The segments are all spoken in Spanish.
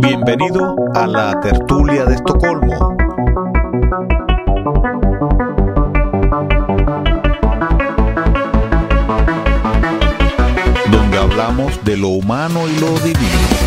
Bienvenido a la tertulia de Estocolmo. Donde hablamos de lo humano y lo divino.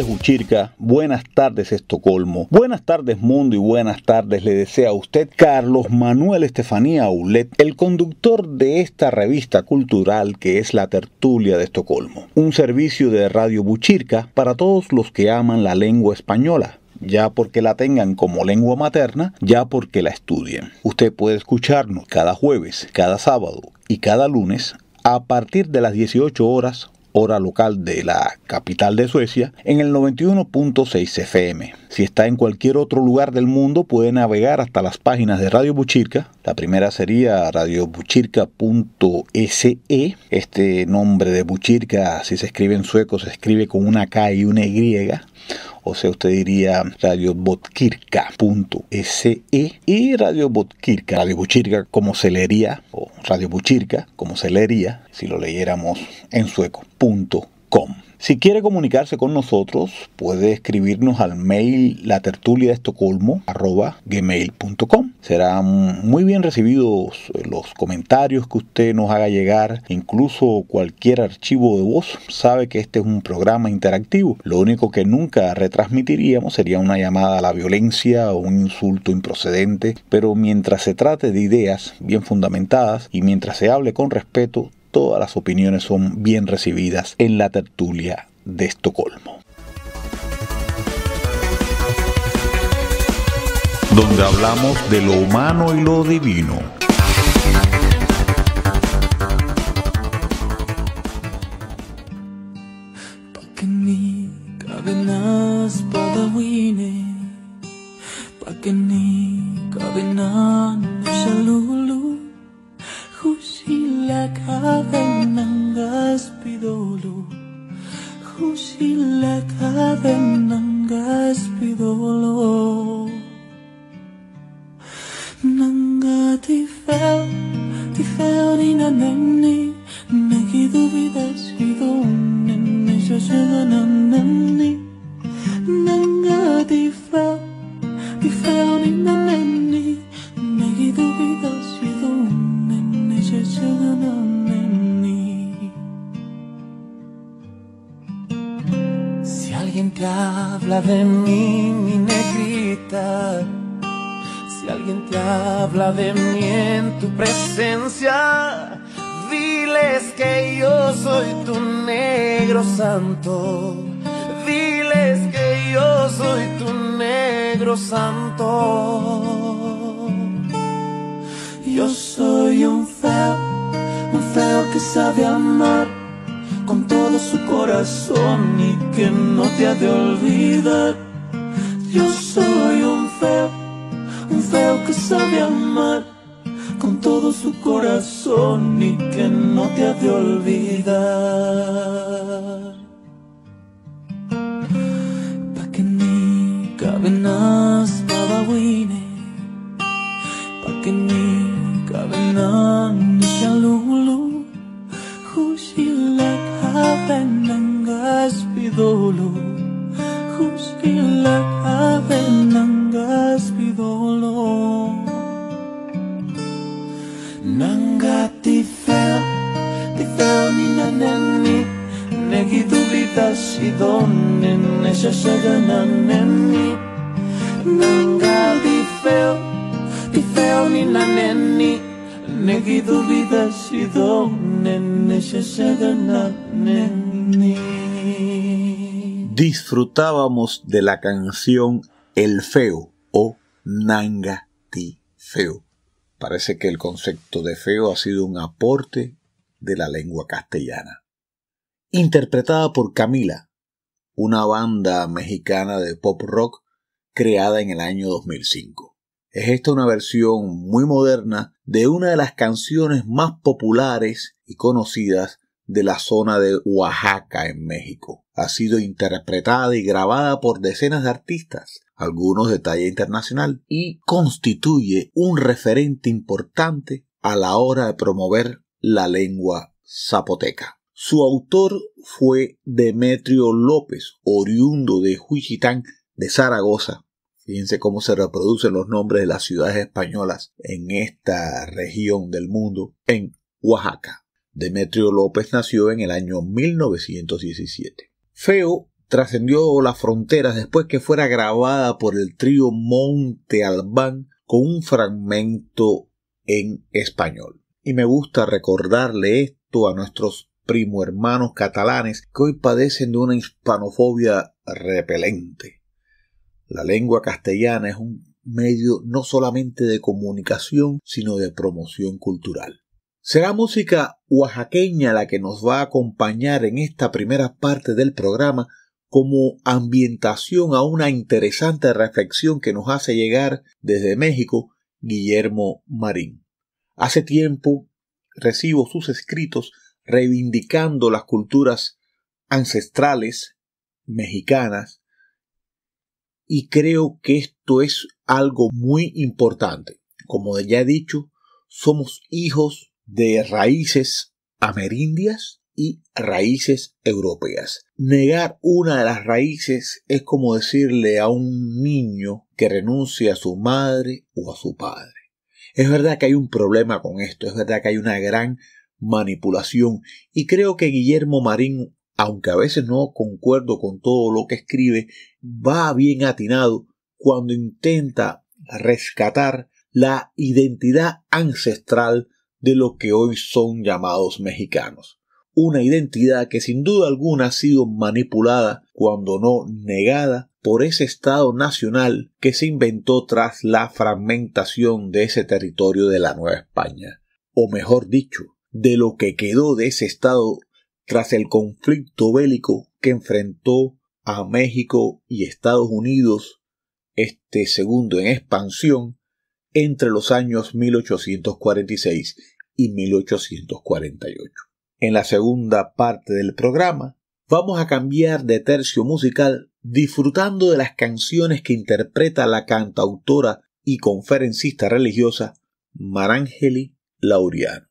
Tardes buenas tardes Estocolmo, buenas tardes mundo y buenas tardes le desea a usted Carlos Manuel Estefanía Aulet, el conductor de esta revista cultural que es la Tertulia de Estocolmo, un servicio de Radio Buchirca para todos los que aman la lengua española ya porque la tengan como lengua materna, ya porque la estudien. Usted puede escucharnos cada jueves, cada sábado y cada lunes a partir de las 18 horas hora local de la capital de Suecia, en el 91.6 FM. Si está en cualquier otro lugar del mundo, puede navegar hasta las páginas de Radio Buchirka. La primera sería radiobuchirka.se. Este nombre de Buchirka, si se escribe en sueco, se escribe con una K y una Y o sea, usted diría radiobotkirka.se y Radio Botkirka, Radio como se leería, o Radio Buchirka como se leería si lo leyéramos en sueco.com. Si quiere comunicarse con nosotros, puede escribirnos al mail la tertulia de Estocolmo gmail.com. Serán muy bien recibidos los comentarios que usted nos haga llegar, incluso cualquier archivo de voz. Sabe que este es un programa interactivo. Lo único que nunca retransmitiríamos sería una llamada a la violencia o un insulto improcedente, pero mientras se trate de ideas bien fundamentadas y mientras se hable con respeto, todas las opiniones son bien recibidas en la tertulia de Estocolmo. Donde hablamos de lo humano y lo divino. Pa' que ni cabenan salulu χουσίλα κάνεν ανγασπιδολο, χουσίλα κάνεν ανγασπιδολο, νανγατι φέλ, τι φέλ ρινα νενι, με κοινοβιδας βιδωνεν, μες ο σεγανα νενι, νανγατι φέλ, τι φέλ ρινα Te habla de mí, mi negrita si alguien te habla de mí en tu presencia, diles que yo soy tu negro santo. Diles que yo soy tu negro santo. Yo soy un feo, un feo que sabe amar con todo su corazón y que no te ha de olvidar. Yo soy un feo un feo que sabe amar con todo su corazón y que no te ha de olvidar. Pa' que ni cabenas pa' que ni cabenas kabenangas pidolo, hushila kabenangas pidolo. Nanga ti feo, ti feo ni na neni, negi dubita si donen, esa saga na neni. Nanga ti feo, ti feo ni na Disfrutábamos de la canción El Feo o Nanga Ti Feo. Parece que el concepto de feo ha sido un aporte de la lengua castellana. Interpretada por Camila, una banda mexicana de pop rock creada en el año 2005. Es esta una versión muy moderna de una de las canciones más populares y conocidas de la zona de Oaxaca en México. Ha sido interpretada y grabada por decenas de artistas, algunos de talla internacional, y constituye un referente importante a la hora de promover la lengua zapoteca. Su autor fue Demetrio López, oriundo de Huichitán de Zaragoza. Fíjense cómo se reproducen los nombres de las ciudades españolas en esta región del mundo, en Oaxaca. Demetrio López nació en el año 1917. Feo trascendió las fronteras después que fuera grabada por el trío Monte Albán con un fragmento en español. Y me gusta recordarle esto a nuestros primo hermanos catalanes que hoy padecen de una hispanofobia repelente. La lengua castellana es un medio no solamente de comunicación, sino de promoción cultural. Será música oaxaqueña la que nos va a acompañar en esta primera parte del programa como ambientación a una interesante reflexión que nos hace llegar desde México Guillermo Marín. Hace tiempo recibo sus escritos reivindicando las culturas ancestrales mexicanas y creo que esto es algo muy importante. Como ya he dicho, somos hijos de raíces amerindias y raíces europeas. Negar una de las raíces es como decirle a un niño que renuncie a su madre o a su padre. Es verdad que hay un problema con esto, es verdad que hay una gran manipulación y creo que Guillermo Marín, aunque a veces no concuerdo con todo lo que escribe, va bien atinado cuando intenta rescatar la identidad ancestral de lo que hoy son llamados mexicanos. Una identidad que sin duda alguna ha sido manipulada, cuando no negada, por ese Estado nacional que se inventó tras la fragmentación de ese territorio de la Nueva España. O mejor dicho, de lo que quedó de ese Estado tras el conflicto bélico que enfrentó a México y Estados Unidos, este segundo en expansión, entre los años 1846 y 1848. En la segunda parte del programa vamos a cambiar de tercio musical disfrutando de las canciones que interpreta la cantautora y conferencista religiosa Marangeli Laureano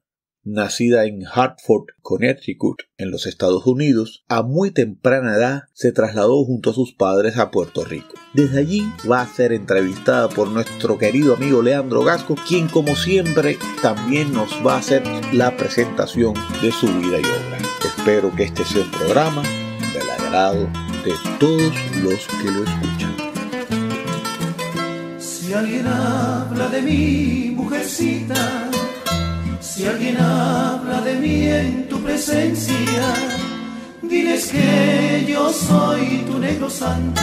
nacida en Hartford, Connecticut, en los Estados Unidos, a muy temprana edad se trasladó junto a sus padres a Puerto Rico. Desde allí va a ser entrevistada por nuestro querido amigo Leandro Gasco, quien como siempre también nos va a hacer la presentación de su vida y obra. Espero que este sea un programa del agrado de todos los que lo escuchan. Si alguien habla de mi mujercita, si alguien habla de mí en tu presencia, diles que yo soy tu negro santo.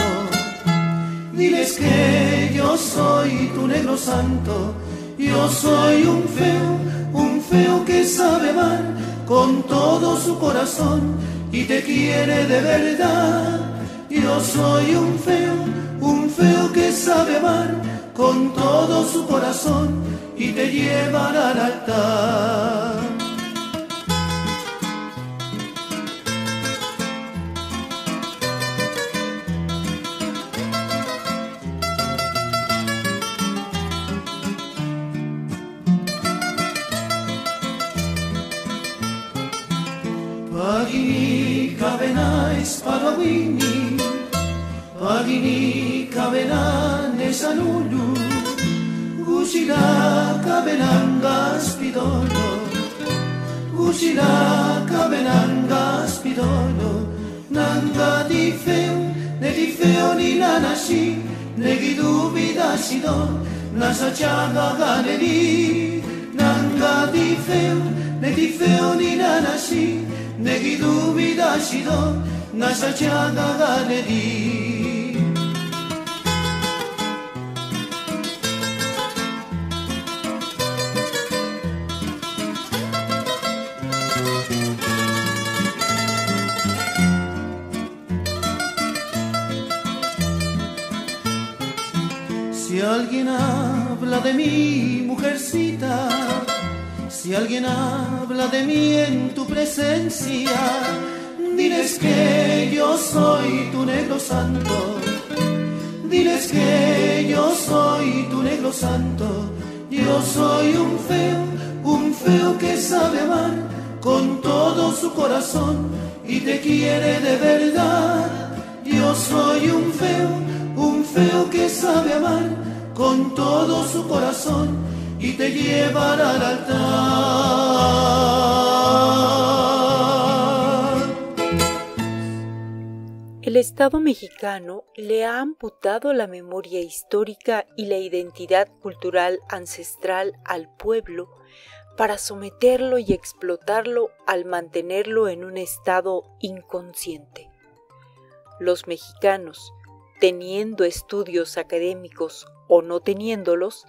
Diles que yo soy tu negro santo. Yo soy un feo, un feo que sabe amar con todo su corazón y te quiere de verdad. Yo soy un feo, un feo que sabe amar con todo su corazón y te llevan al altar. Pagini kavena espadawini, pagini kavena nesanulu. Gusina kabenan gazpi doino Gusina kabenan Nanga di feo, ne di feo ni nanasi Ne gidu bidasi do, nasa txaga ganeri. Nanga di feo, ne di feo ni nanasi Ne gidu bidasi do, nasa txaga ganeri. De mi mujercita, si alguien habla de mí en tu presencia, diles que yo soy tu negro santo. Diles que yo soy tu negro santo. Yo soy un feo, un feo que sabe amar con todo su corazón y te quiere de verdad. Yo soy un feo, un feo que sabe amar con todo su corazón y te llevará al altar. El Estado mexicano le ha amputado la memoria histórica y la identidad cultural ancestral al pueblo para someterlo y explotarlo al mantenerlo en un estado inconsciente. Los mexicanos, teniendo estudios académicos o no teniéndolos,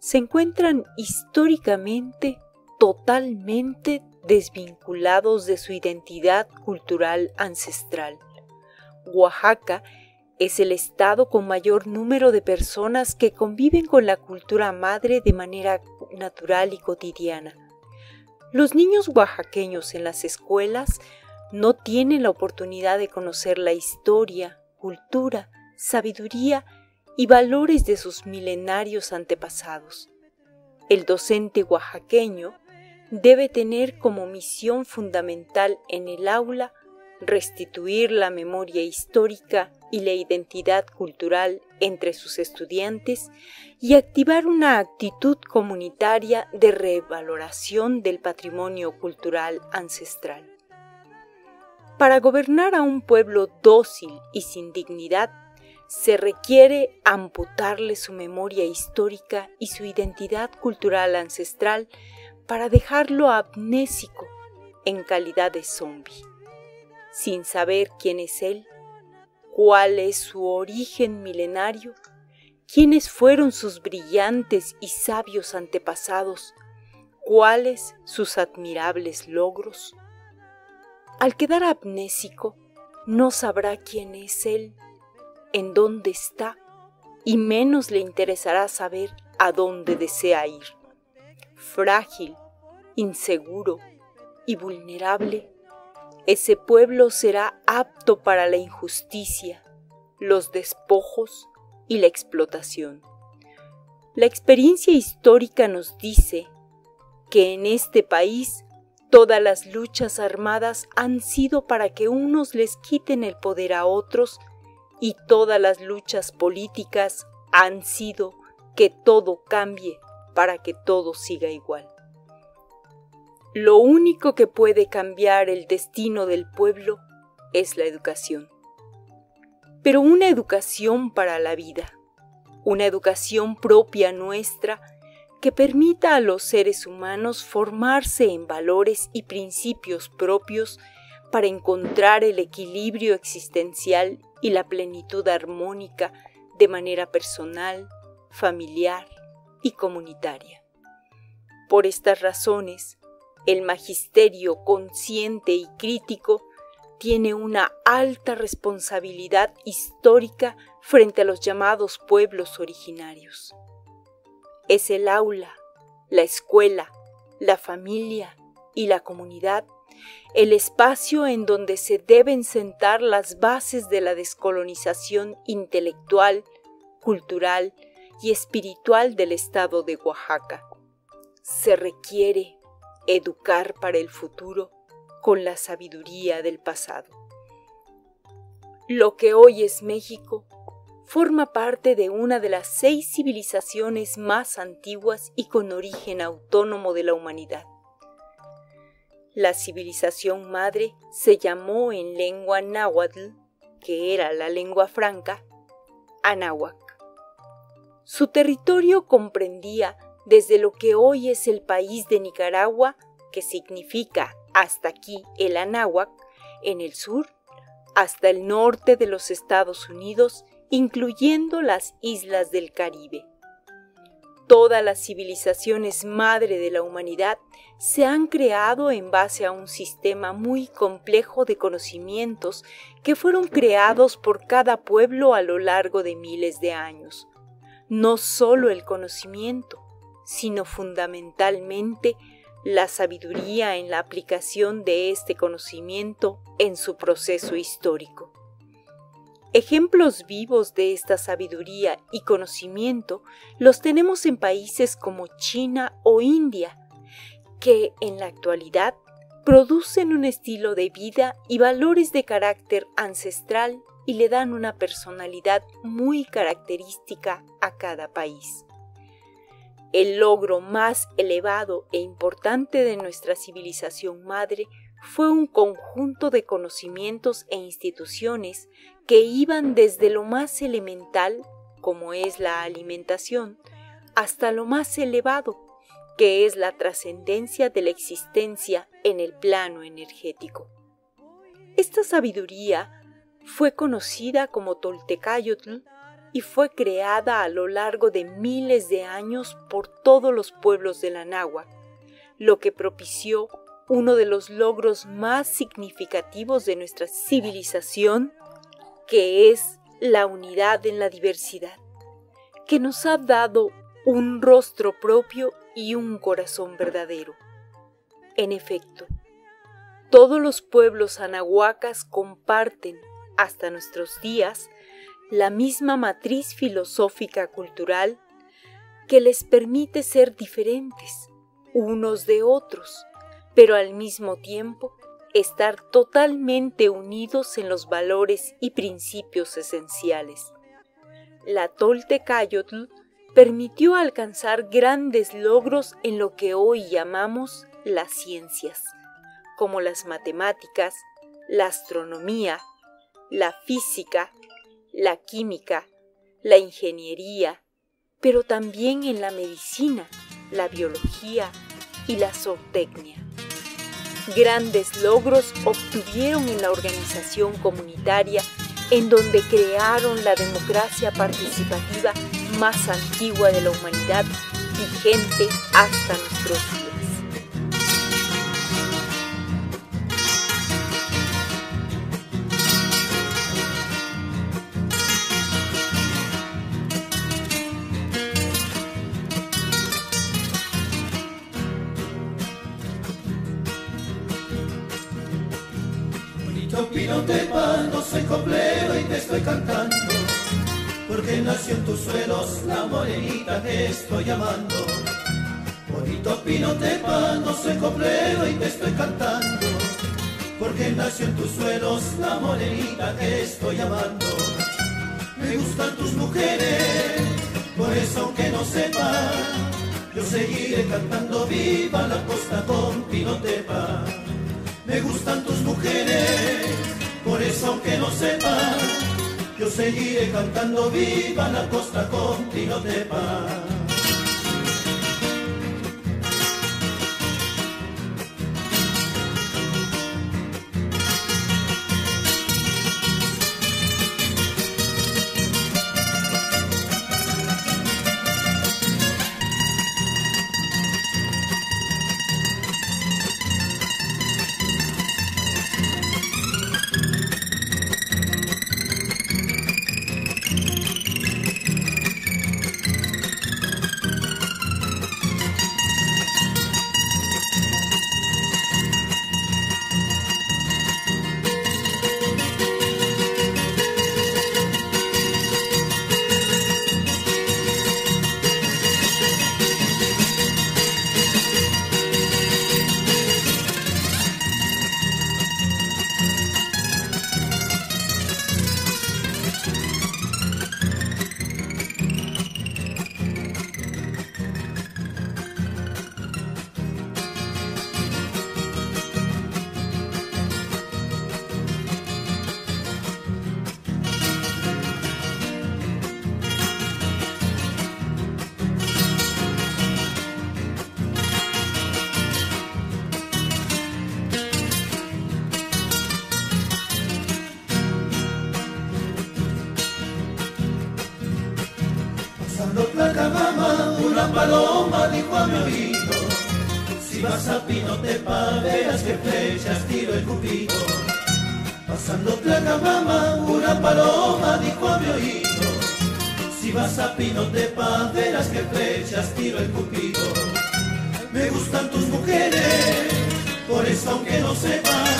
se encuentran históricamente totalmente desvinculados de su identidad cultural ancestral. Oaxaca es el estado con mayor número de personas que conviven con la cultura madre de manera natural y cotidiana. Los niños oaxaqueños en las escuelas no tienen la oportunidad de conocer la historia, cultura, sabiduría y valores de sus milenarios antepasados. El docente oaxaqueño debe tener como misión fundamental en el aula restituir la memoria histórica y la identidad cultural entre sus estudiantes y activar una actitud comunitaria de revaloración del patrimonio cultural ancestral. Para gobernar a un pueblo dócil y sin dignidad, se requiere amputarle su memoria histórica y su identidad cultural ancestral para dejarlo amnésico en calidad de zombie, sin saber quién es él cuál es su origen milenario, quiénes fueron sus brillantes y sabios antepasados, cuáles sus admirables logros. Al quedar amnésico, no sabrá quién es él, en dónde está, y menos le interesará saber a dónde desea ir. Frágil, inseguro y vulnerable, ese pueblo será apto para la injusticia, los despojos y la explotación. La experiencia histórica nos dice que en este país todas las luchas armadas han sido para que unos les quiten el poder a otros y todas las luchas políticas han sido que todo cambie para que todo siga igual. Lo único que puede cambiar el destino del pueblo es la educación. Pero una educación para la vida, una educación propia nuestra que permita a los seres humanos formarse en valores y principios propios para encontrar el equilibrio existencial y la plenitud armónica de manera personal, familiar y comunitaria. Por estas razones, el magisterio consciente y crítico tiene una alta responsabilidad histórica frente a los llamados pueblos originarios. Es el aula, la escuela, la familia y la comunidad el espacio en donde se deben sentar las bases de la descolonización intelectual, cultural y espiritual del estado de Oaxaca. Se requiere educar para el futuro con la sabiduría del pasado. Lo que hoy es México forma parte de una de las seis civilizaciones más antiguas y con origen autónomo de la humanidad. La civilización madre se llamó en lengua náhuatl, que era la lengua franca, Anáhuac. Su territorio comprendía desde lo que hoy es el país de Nicaragua, que significa hasta aquí el Anáhuac, en el sur, hasta el norte de los Estados Unidos, incluyendo las islas del Caribe. Todas las civilizaciones madre de la humanidad se han creado en base a un sistema muy complejo de conocimientos que fueron creados por cada pueblo a lo largo de miles de años no solo el conocimiento, sino fundamentalmente la sabiduría en la aplicación de este conocimiento en su proceso histórico. Ejemplos vivos de esta sabiduría y conocimiento los tenemos en países como China o India, que en la actualidad producen un estilo de vida y valores de carácter ancestral y le dan una personalidad muy característica a cada país. El logro más elevado e importante de nuestra civilización madre fue un conjunto de conocimientos e instituciones que iban desde lo más elemental, como es la alimentación, hasta lo más elevado, que es la trascendencia de la existencia en el plano energético. Esta sabiduría fue conocida como Toltecayotl y fue creada a lo largo de miles de años por todos los pueblos de la Náhuatl, lo que propició uno de los logros más significativos de nuestra civilización, que es la unidad en la diversidad, que nos ha dado un rostro propio y un corazón verdadero. En efecto, todos los pueblos anahuacas comparten, hasta nuestros días, la misma matriz filosófica cultural que les permite ser diferentes unos de otros, pero al mismo tiempo estar totalmente unidos en los valores y principios esenciales. La Toltecayotl permitió alcanzar grandes logros en lo que hoy llamamos las ciencias, como las matemáticas, la astronomía, la física, la química, la ingeniería, pero también en la medicina, la biología y la zootecnia grandes logros obtuvieron en la organización comunitaria en donde crearon la democracia participativa más antigua de la humanidad, vigente hasta nuestros días. Coplero y te estoy cantando, porque nació en tus suelos la morenita que estoy llamando. Bonito pino no soy coplero y te estoy cantando, porque nació en tus suelos la morenita que estoy llamando. Me gustan tus mujeres, por eso aunque no sepa, yo seguiré cantando viva la costa con Pinotepa. Me gustan tus mujeres por eso aunque no sepa, yo seguiré cantando viva la costa con Tinotepa. Paloma dijo a mi oído, si vas a Pinotepa veas que flechas tiro el cupido. Pasando Tlacamama, una paloma dijo a mi oído, si vas a Pinotepa, verás que flechas tiro el cupido. Me gustan tus mujeres, por eso aunque no sepas,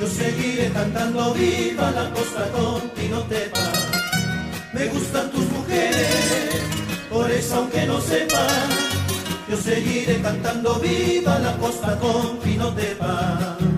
yo seguiré cantando viva la costa con Pinotepa. Me gustan tus mujeres, por eso aunque no sepas, yo seguiré cantando viva la costa con Pinotepa. Pinotepa,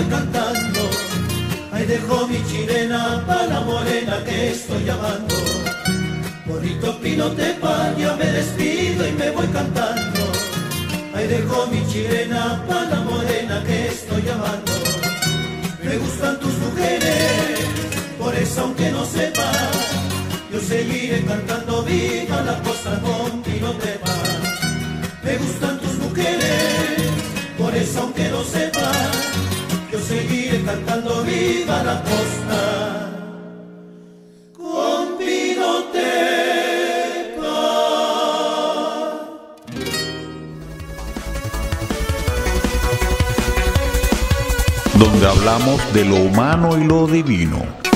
voy cantando. Ahí dejo mi chilena para la morena que estoy llamando. Bonito Pinotepa, ya me despido y me voy cantando. Ahí dejo mi chilena para la morena que estoy llamando. Me gustan tus mujeres, por eso aunque no sepa, yo seguiré cantando viva la costa con Pinotepa. Me gustan tus mujeres por eso aunque no sepa, cantando viva la costa. Con. Donde hablamos de lo humano y lo divino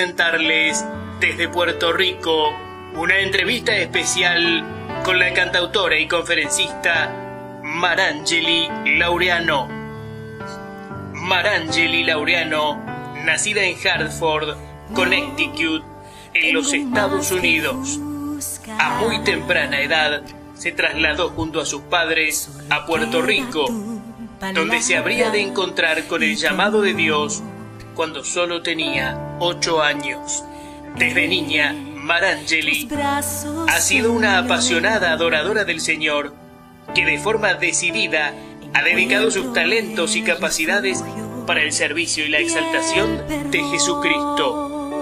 presentarles desde Puerto Rico una entrevista especial con la cantautora y conferencista Marangeli Laureano. Marangeli Laureano, nacida en Hartford, Connecticut, en los Estados Unidos. A muy temprana edad se trasladó junto a sus padres a Puerto Rico, donde se habría de encontrar con el llamado de Dios cuando solo tenía ocho años. Desde niña, Marangeli ha sido una apasionada adoradora del Señor que de forma decidida ha dedicado sus talentos y capacidades para el servicio y la exaltación de Jesucristo.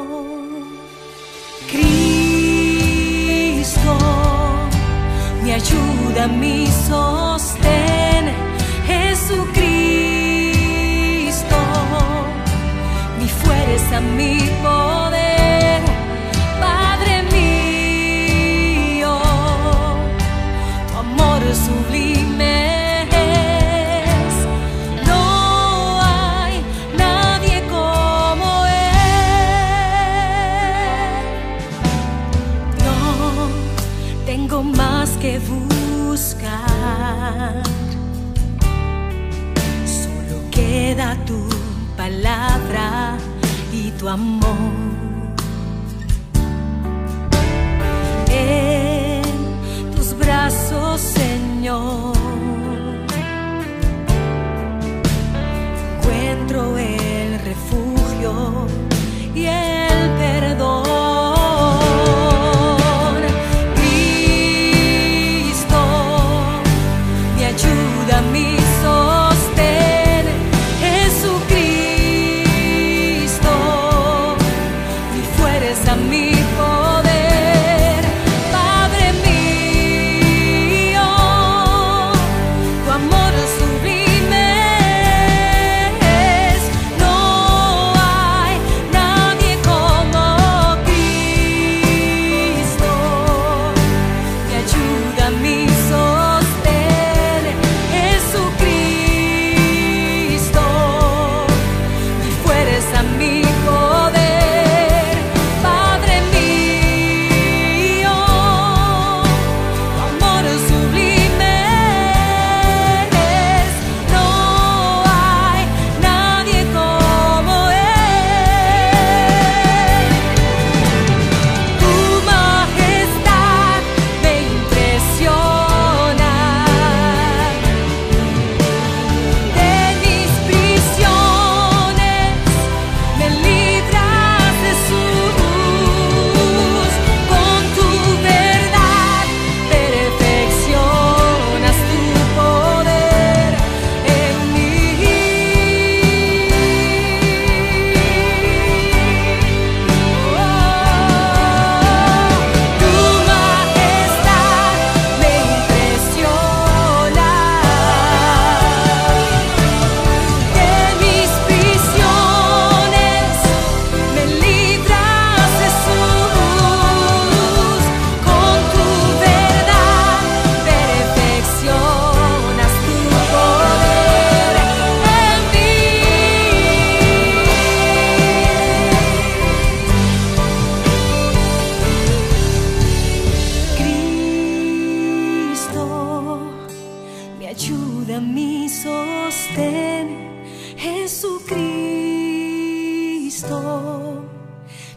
Cristo, mi ayuda, mi sostén, Jesucristo, fuerza, amor. En tus brazos, Señor. Encuentro el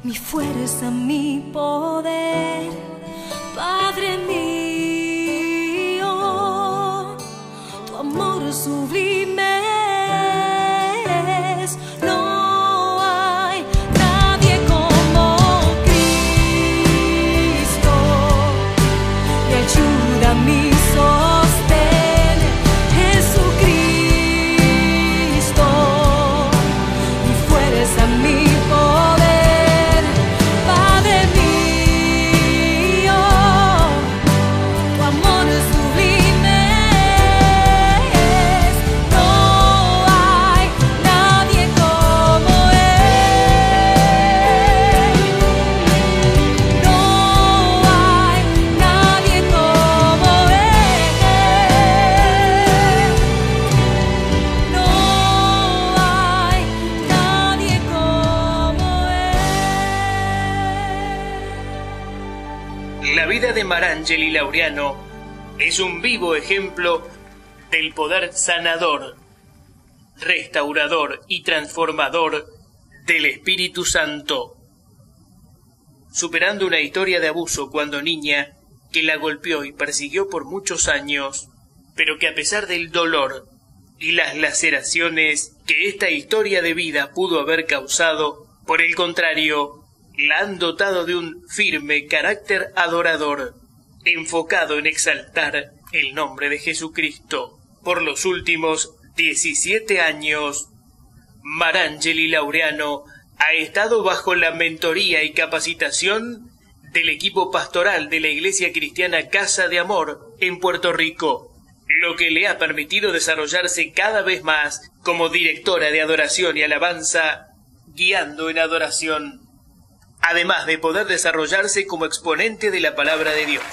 mi fuerza, mi poder, Padre mío. Laureano es un vivo ejemplo del poder sanador, restaurador y transformador del Espíritu Santo. Superando una historia de abuso cuando niña, que la golpeó y persiguió por muchos años, pero que a pesar del dolor y las laceraciones que esta historia de vida pudo haber causado, por el contrario, la han dotado de un firme carácter adorador, enfocado en exaltar el nombre de Jesucristo. Por los últimos 17 años, Marangeli Laureano ha estado bajo la mentoría y capacitación del equipo pastoral de la Iglesia Cristiana Casa de Amor en Puerto Rico lo que le ha permitido desarrollarse cada vez más como directora de adoración y alabanza, guiando en adoración, además de poder desarrollarse como exponente de la palabra de Dios.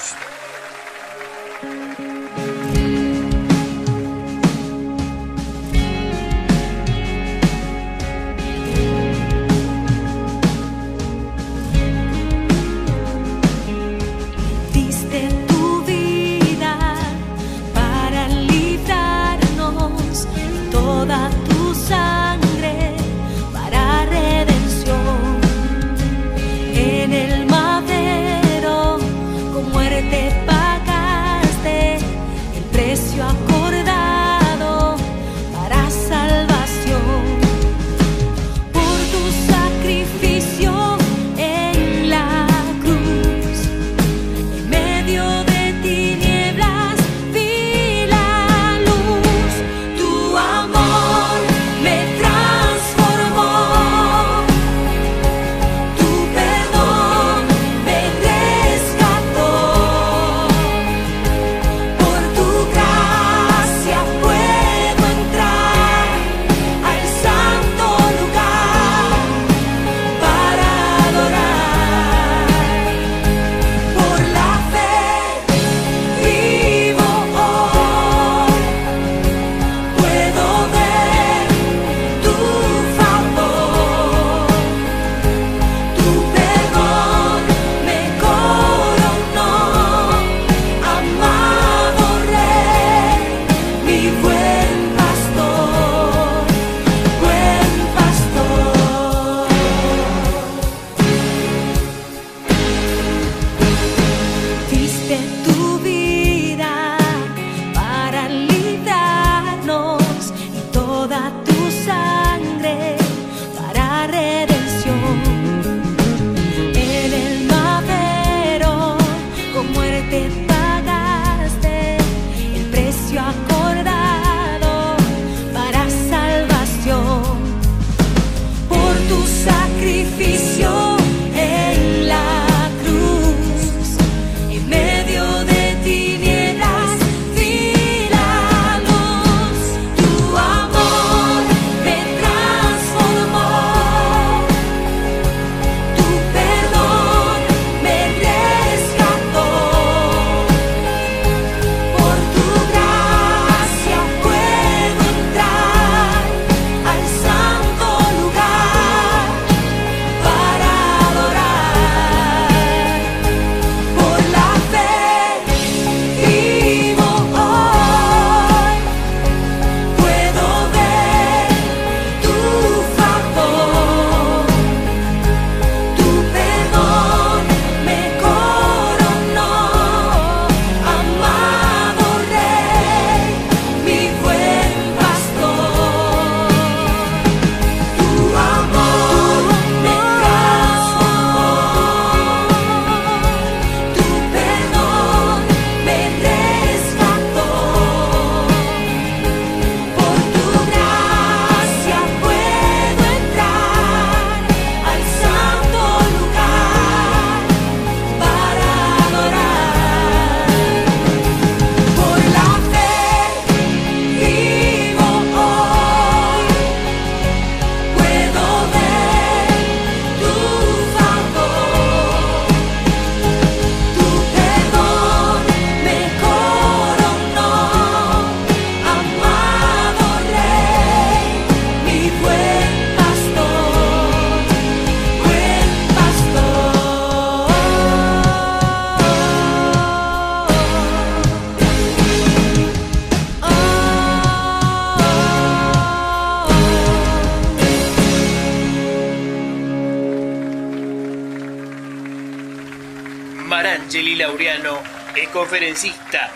Conferencista,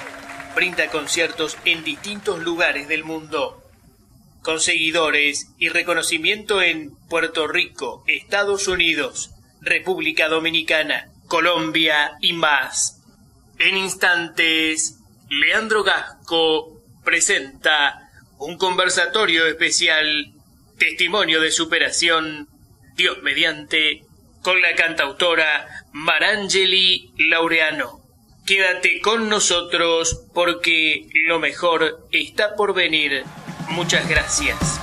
brinda conciertos en distintos lugares del mundo, con seguidores y reconocimiento en Puerto Rico, Estados Unidos, República Dominicana, Colombia y más. En instantes, Leandro Gasco presenta un conversatorio especial, testimonio de superación, Dios mediante, con la cantautora Marangeli Laureano. Quédate con nosotros porque lo mejor está por venir. Muchas gracias.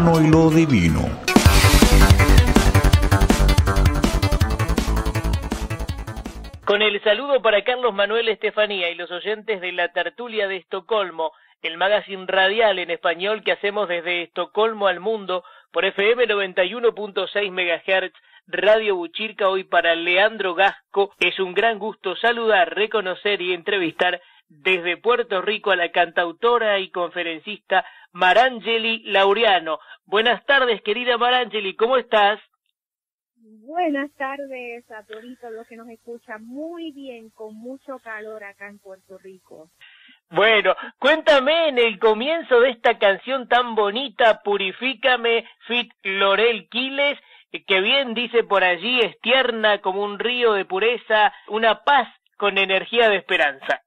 Y lo divino. Con el saludo para Carlos Manuel Estefanía y los oyentes de la tertulia de Estocolmo, el magazine radial en español que hacemos desde Estocolmo al mundo por FM 91.6 MHz, Radio Buchirca, hoy para Leandro Gasco. Es un gran gusto saludar, reconocer y entrevistar desde Puerto Rico a la cantautora y conferencista Marangeli Laureano. Buenas tardes, querida Marangeli, ¿cómo estás? Buenas tardes a todos los que nos escuchan muy bien, con mucho calor acá en Puerto Rico. Bueno, cuéntame en el comienzo de esta canción tan bonita, Purifícame, Fit Lorel Quiles, que bien dice por allí, es tierna como un río de pureza, una paz con energía de esperanza.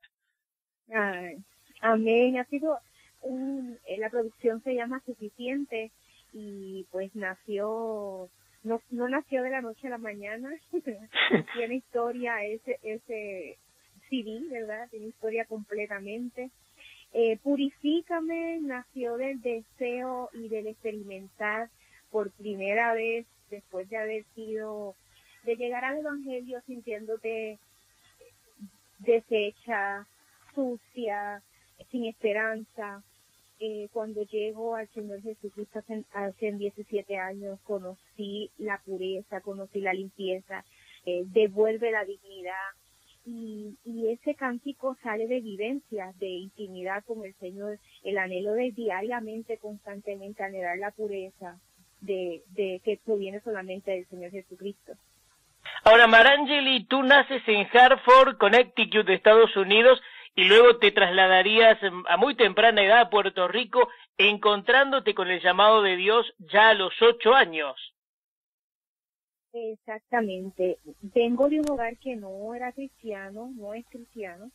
Ay, amén, ha sido, un, eh, la producción se llama Suficiente y pues nació no, no nació de la noche a la mañana, tiene historia ese, ese CD, ¿verdad? Tiene historia completamente. Eh, Purifícame nació del deseo y del experimentar por primera vez después de haber sido, de llegar al Evangelio sintiéndote deshecha, sucia, sin esperanza, eh, cuando llego al Señor Jesucristo hace, hace 17 años, conocí la pureza, conocí la limpieza, eh, devuelve la dignidad. Y, ese cántico sale de vivencias, de intimidad con el Señor, el anhelo de diariamente, constantemente anhelar la pureza de, de que proviene solamente del Señor Jesucristo. Ahora, Marangeli, tú naces en Hartford, Connecticut, de Estados Unidos, y luego te trasladarías a muy temprana edad a Puerto Rico, encontrándote con el llamado de Dios ya a los ocho años. Exactamente. Vengo de un hogar que no era cristiano, no es cristiano,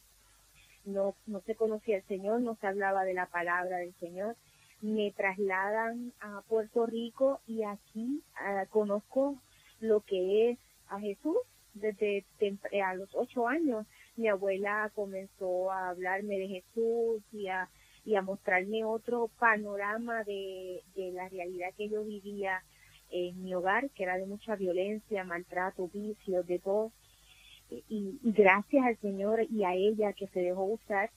no, no se conocía el Señor, no se hablaba de la palabra del Señor. Me trasladan a Puerto Rico y aquí ah, conozco lo que es a Jesús desde a los ocho años mi abuela comenzó a hablarme de Jesús y a, y a mostrarme otro panorama de, de la realidad que yo vivía en mi hogar, que era de mucha violencia, maltrato, vicios, de todo. Y, y, gracias al Señor y a ella que se dejó usar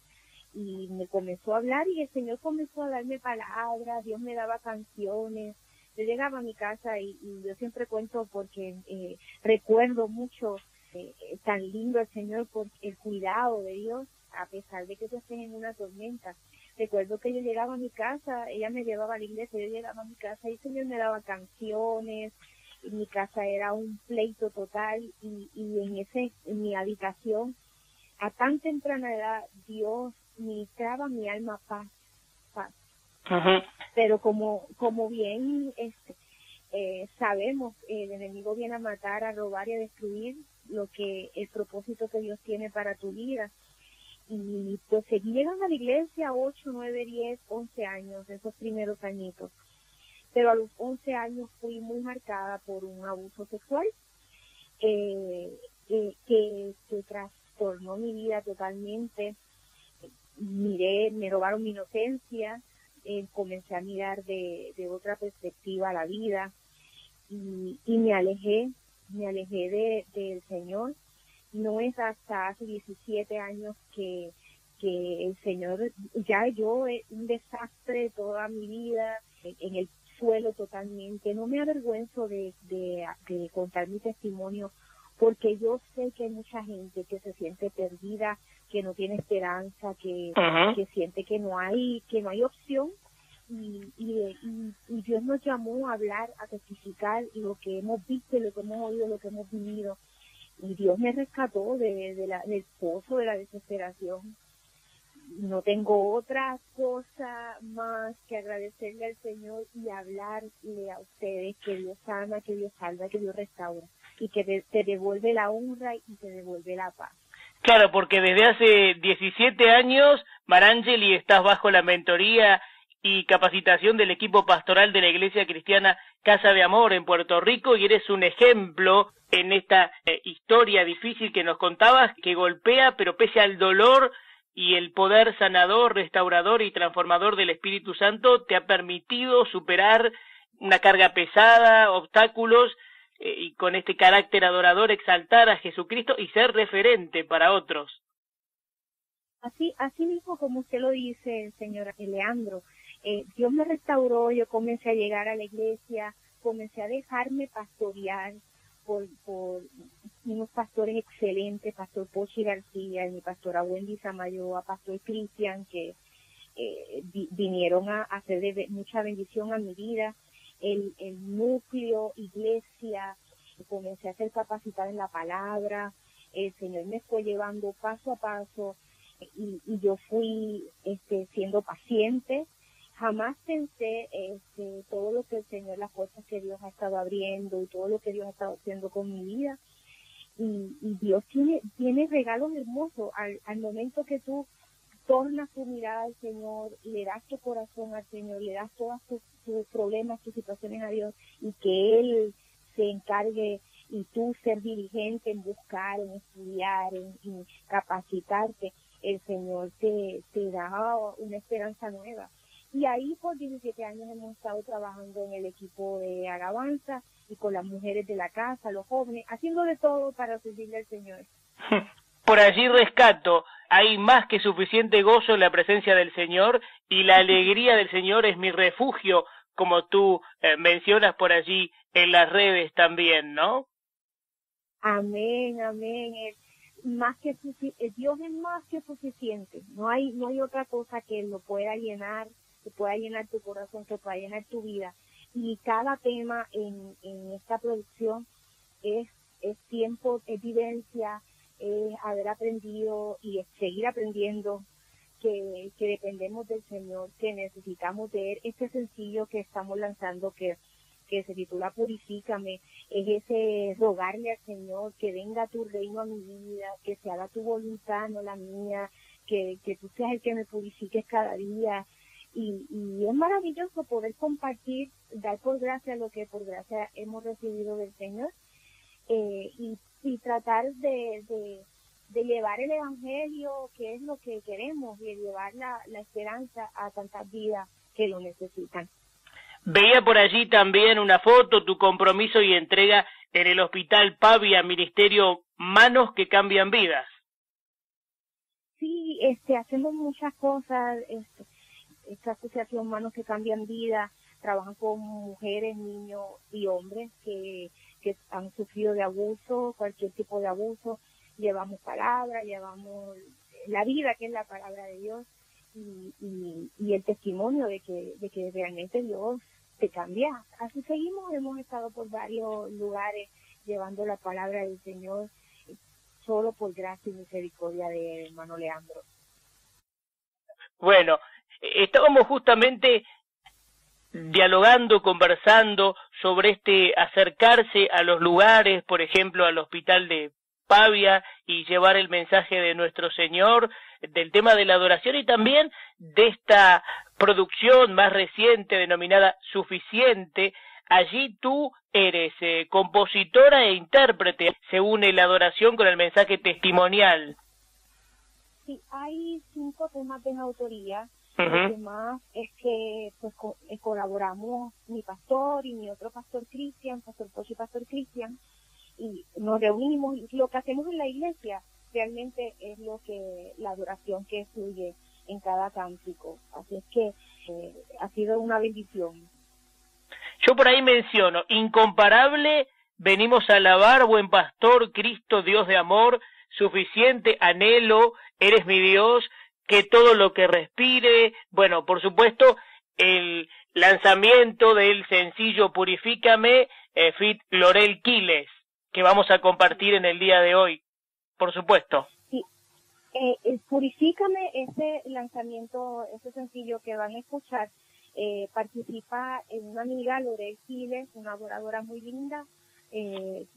y me comenzó a hablar y el Señor comenzó a darme palabras, Dios me daba canciones. Yo llegaba a mi casa y, y yo siempre cuento porque eh, recuerdo mucho eh, tan lindo el Señor por el cuidado de Dios, a pesar de que tú estés en una tormenta. Recuerdo que yo llegaba a mi casa, ella me llevaba a la iglesia, yo llegaba a mi casa y el Señor me daba canciones, y mi casa era un pleito total y, y en ese, en mi habitación, a tan temprana edad, Dios ministraba mi alma paz, paz. Pero como, como bien este, eh, sabemos, el enemigo viene a matar, a robar y a destruir, lo que el propósito que Dios tiene para tu vida. Y pues seguí llegando a la iglesia 8, 9, 10, 11 años, esos primeros añitos. Pero a los 11 años fui muy marcada por un abuso sexual eh, que, que trastornó mi vida totalmente. Miré, me robaron mi inocencia, eh, comencé a mirar de, de otra perspectiva la vida y, y me alejé me alejé de, del Señor. No es hasta hace 17 años que, que el Señor, ya yo, un desastre toda mi vida, en el suelo totalmente. No me avergüenzo de, de, de contar mi testimonio porque yo sé que hay mucha gente que se siente perdida, que no tiene esperanza, que, que siente que no hay, que no hay opción y, y, y, Dios nos llamó a hablar, a testificar lo que hemos visto, lo que hemos oído, lo que hemos vivido. Y Dios me rescató de, la, del pozo de la desesperación. No tengo otra cosa más que agradecerle al Señor y hablarle a ustedes que Dios sana, que Dios salva, que Dios restaura y que te, devuelve la honra y te devuelve la paz. Claro, porque desde hace 17 años, Marangeli, estás bajo la mentoría y capacitación del equipo pastoral de la Iglesia Cristiana Casa de Amor en Puerto Rico y eres un ejemplo en esta eh, historia difícil que nos contabas que golpea pero pese al dolor y el poder sanador, restaurador y transformador del Espíritu Santo te ha permitido superar una carga pesada, obstáculos eh, y con este carácter adorador exaltar a Jesucristo y ser referente para otros. Así, así mismo como usted lo dice, señora Leandro, eh, Dios me restauró, yo comencé a llegar a la iglesia, comencé a dejarme pastorear por, por unos pastores excelentes, Pastor Pochi García mi pastora Wendy Samayoa, Pastor Cristian, que eh, vinieron a, hacer mucha bendición a mi vida. El, núcleo, iglesia, comencé a ser capacitada en la palabra, el Señor me fue llevando paso a paso y, y yo fui este, siendo paciente, jamás pensé este, todo lo que el Señor, las puertas que Dios ha estado abriendo y todo lo que Dios ha estado haciendo con mi vida. Y, Dios tiene, tiene regalos hermosos al, momento que tú tornas tu mirada al Señor, le das tu corazón al Señor, le das todos tus, problemas, tus situaciones a Dios y que Él se encargue y tú ser diligente en buscar, en estudiar, en, en capacitarte, el Señor te, te da una esperanza nueva. Y ahí por 17 años hemos estado trabajando en el equipo de alabanza y con las mujeres de la casa, los jóvenes, haciendo de todo para servirle al Señor. Por allí rescato, hay más que suficiente gozo en la presencia del Señor y la alegría del Señor es mi refugio, como tú eh, mencionas por allí en las redes también, ¿no? Amén, amén. más que Dios es más que suficiente. No hay no hay otra cosa que lo pueda llenar que pueda llenar tu corazón, que pueda llenar tu vida. Y cada tema en, en esta producción es, tiempo, es vivencia, es haber aprendido y seguir aprendiendo que, que dependemos del Señor, que necesitamos de. Este sencillo que estamos lanzando que, que se titula Purifícame, es ese rogarle al Señor que venga tu reino a mi vida, que se haga tu voluntad, no la mía, que, que tú seas el que me purifiques cada día, y, y es maravilloso poder compartir, dar por gracia lo que por gracia hemos recibido del Señor eh, y, y tratar de, de, llevar el Evangelio, que es lo que queremos, y llevar la, la esperanza a tantas vidas que lo necesitan. Veía por allí también una foto, tu compromiso y entrega en el Hospital Pavia, Ministerio Manos que Cambian Vidas. Sí, este, hacemos muchas cosas. Este, esta asociación Manos que Cambian Vida trabajan con mujeres, niños y hombres que, que han sufrido de abuso, cualquier tipo de abuso. Llevamos palabra, llevamos la vida que es la palabra de Dios y, y, el testimonio de que, de que realmente Dios te cambia. Así seguimos, hemos estado por varios lugares llevando la palabra del Señor solo por gracia y misericordia de hermano Leandro. Bueno, estábamos justamente dialogando, conversando sobre este acercarse a los lugares, por ejemplo, al hospital de Pavia y llevar el mensaje de nuestro Señor, del tema de la adoración y también de esta producción más reciente denominada Suficiente. Allí tú eres eh, compositora e intérprete, se une la adoración con el mensaje testimonial. Sí, hay cinco temas de autoría Además es que pues eh, colaboramos mi pastor y mi otro pastor Cristian, pastor Pochi y pastor Cristian, y nos reunimos y lo que hacemos en la iglesia realmente es lo que la adoración que fluye en cada cántico. Así es que eh, ha sido una bendición. Yo por ahí menciono, incomparable, venimos a alabar, buen pastor, Cristo, Dios de amor, suficiente anhelo, eres mi Dios, que todo lo que respire, bueno, por supuesto, el lanzamiento del sencillo Purifícame, eh, Fit Lorel Quiles, que vamos a compartir en el día de hoy, por supuesto. Sí, eh, Purifícame, ese lanzamiento, ese sencillo que van a escuchar, eh, participa en una amiga, Lorel Quiles, una adoradora muy linda, eh,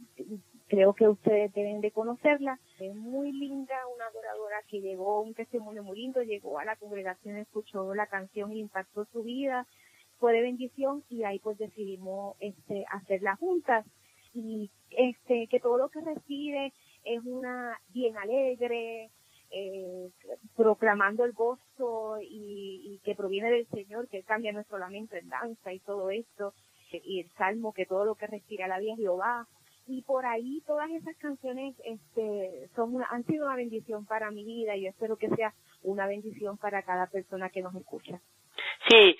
creo que ustedes deben de conocerla. Es muy linda, una adoradora que llegó, un testimonio muy lindo, llegó a la congregación, escuchó la canción y impactó su vida, fue de bendición y ahí pues decidimos este hacerla juntas. Y este que todo lo que recibe es una bien alegre, eh, proclamando el gozo y, y, que proviene del Señor, que cambia nuestro lamento en danza y todo esto, y el salmo que todo lo que respira la vida es Jehová, y por ahí todas esas canciones este son han sido una bendición para mi vida y yo espero que sea una bendición para cada persona que nos escucha. Sí,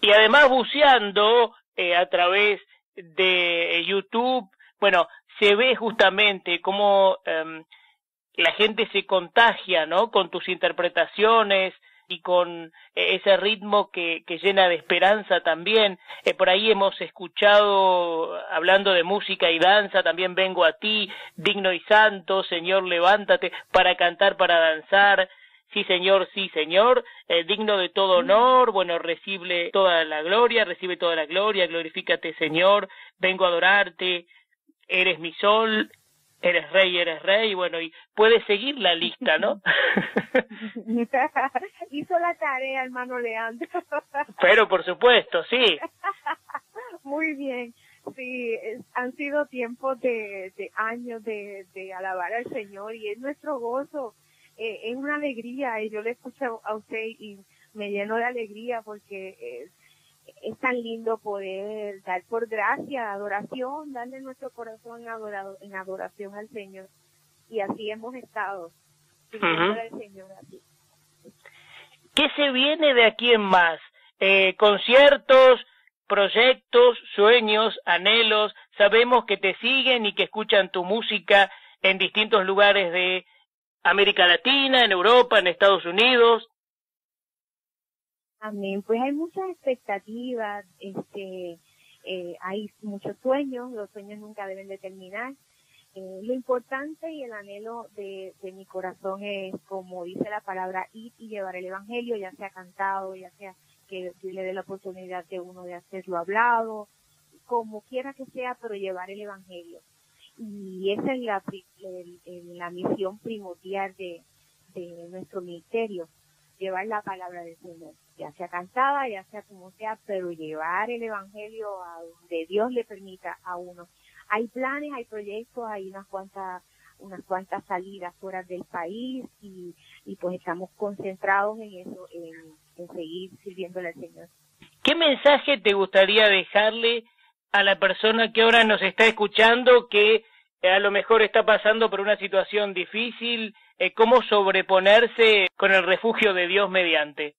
y además buceando eh, a través de YouTube, bueno, se ve justamente cómo em, la gente se contagia, ¿no? Con tus interpretaciones y con eh, ese ritmo que, que llena de esperanza también. Eh, por ahí hemos escuchado, hablando de música y danza, también vengo a ti, digno y santo, Señor, levántate, para cantar, para danzar. Sí, Señor, sí, Señor, eh, digno de todo honor, bueno, recibe toda la gloria, recibe toda la gloria, glorifícate, Señor, vengo a adorarte, eres mi sol, eres rey, eres rey, bueno, y puedes seguir la lista, ¿no? Hizo la tarea, hermano Leandro. Pero por supuesto, sí. Muy bien. Sí, han sido tiempos de, de años de, de alabar al Señor y es nuestro gozo, eh, es una alegría y yo le escucho a usted y me lleno de alegría porque es es tan lindo poder dar por gracia, adoración, darle nuestro corazón adorado, en adoración al Señor. Y así hemos estado, al Señor así. ¿Qué se viene de aquí en más? Eh, conciertos, proyectos, sueños, anhelos. Sabemos que te siguen y que escuchan tu música en distintos lugares de América Latina, en Europa, en Estados Unidos. Amén. Pues hay muchas expectativas, este, eh, hay muchos sueños, los sueños nunca deben de terminar. Eh, lo importante y el anhelo de, de, mi corazón es, como dice la palabra, ir y llevar el Evangelio, ya sea cantado, ya sea que le dé la oportunidad de uno de hacerlo hablado, como quiera que sea, pero llevar el Evangelio. Y esa es la, la misión primordial de, de nuestro ministerio, llevar la palabra del Señor ya sea cansada, ya sea como sea, pero llevar el Evangelio a donde Dios le permita a uno. Hay planes, hay proyectos, hay unas cuantas unas cuantas salidas fuera del país y, y pues estamos concentrados en eso, en, seguir sirviéndole al Señor. ¿Qué mensaje te gustaría dejarle a la persona que ahora nos está escuchando que a lo mejor está pasando por una situación difícil? ¿Cómo sobreponerse con el refugio de Dios mediante?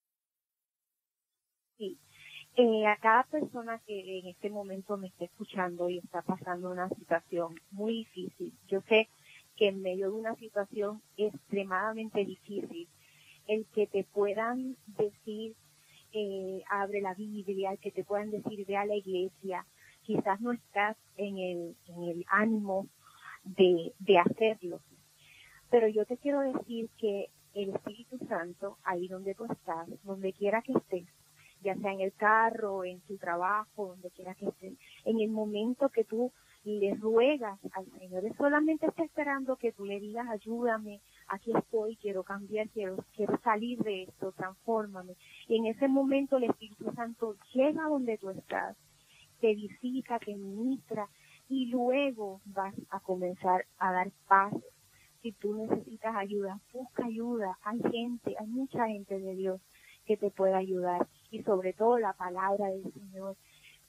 Eh, a cada persona que en este momento me esté escuchando y está pasando una situación muy difícil, yo sé que en medio de una situación extremadamente difícil, el que te puedan decir, eh, abre la Biblia, el que te puedan decir, ve a la iglesia, quizás no estás en el, en el ánimo de hacerlo. Pero yo te quiero decir que el Espíritu Santo, ahí donde tú estás, donde quiera que estés, ya sea en el carro, en tu trabajo, donde quiera que estés, en el momento que tú le ruegas al Señor, Él solamente está esperando que tú le digas, ayúdame, aquí estoy, quiero cambiar, quiero, quiero salir de esto, transfórmame. Y en ese momento el Espíritu Santo llega donde tú estás, te visita, te ministra, y luego vas a comenzar a dar pasos. Si tú necesitas ayuda, busca ayuda. Hay gente, hay mucha gente de Dios que te pueda ayudar y sobre todo la palabra del Señor.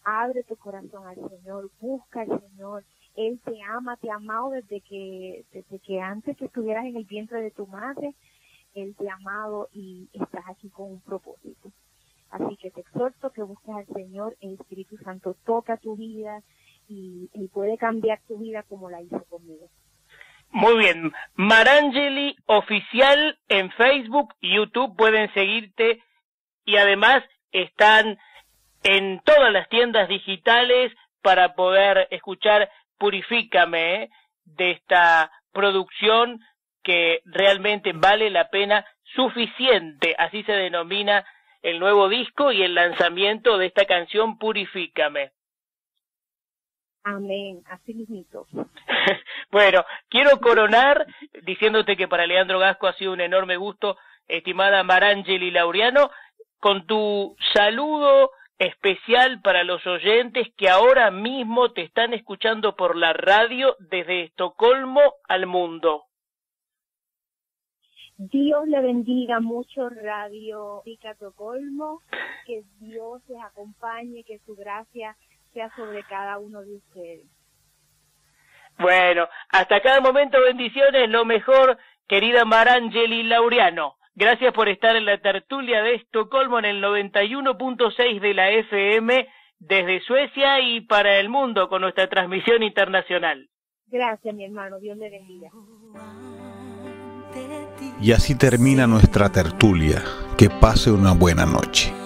Abre tu corazón al Señor, busca al Señor. Él te ama, te ha amado desde que, desde que antes que estuvieras en el vientre de tu madre. Él te ha amado y estás aquí con un propósito. Así que te exhorto que busques al Señor, el Espíritu Santo toca tu vida y, y puede cambiar tu vida como la hizo conmigo. Muy bien, Marangeli oficial en Facebook, YouTube, pueden seguirte y además están en todas las tiendas digitales para poder escuchar Purifícame ¿eh? de esta producción que realmente vale la pena suficiente, así se denomina el nuevo disco y el lanzamiento de esta canción Purifícame. Amén, así mismo. bueno, quiero coronar diciéndote que para Leandro Gasco ha sido un enorme gusto, estimada Marangeli Laureano, con tu saludo especial para los oyentes que ahora mismo te están escuchando por la radio desde Estocolmo al mundo. Dios le bendiga mucho Radio Rica Estocolmo, que Dios les acompañe, que su gracia sea sobre cada uno de ustedes. Bueno, hasta cada momento bendiciones, lo mejor, querida Marangeli Laureano. Gracias por estar en la tertulia de Estocolmo en el 91.6 de la FM desde Suecia y para el mundo con nuestra transmisión internacional. Gracias, mi hermano. Dios le bendiga. Y así termina nuestra tertulia. Que pase una buena noche.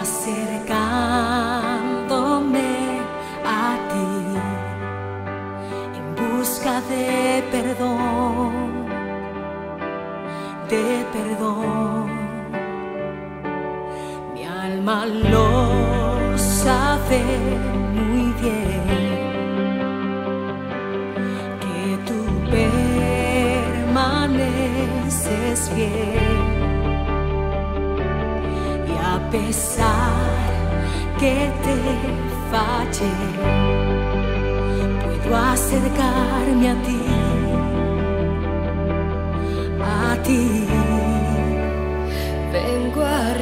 Acercándome a ti en busca de perdón, de perdón. Mi alma lo sabe muy bien que tú permaneces fiel pesar que te falle puedo acercarme a ti a ti. Vengo a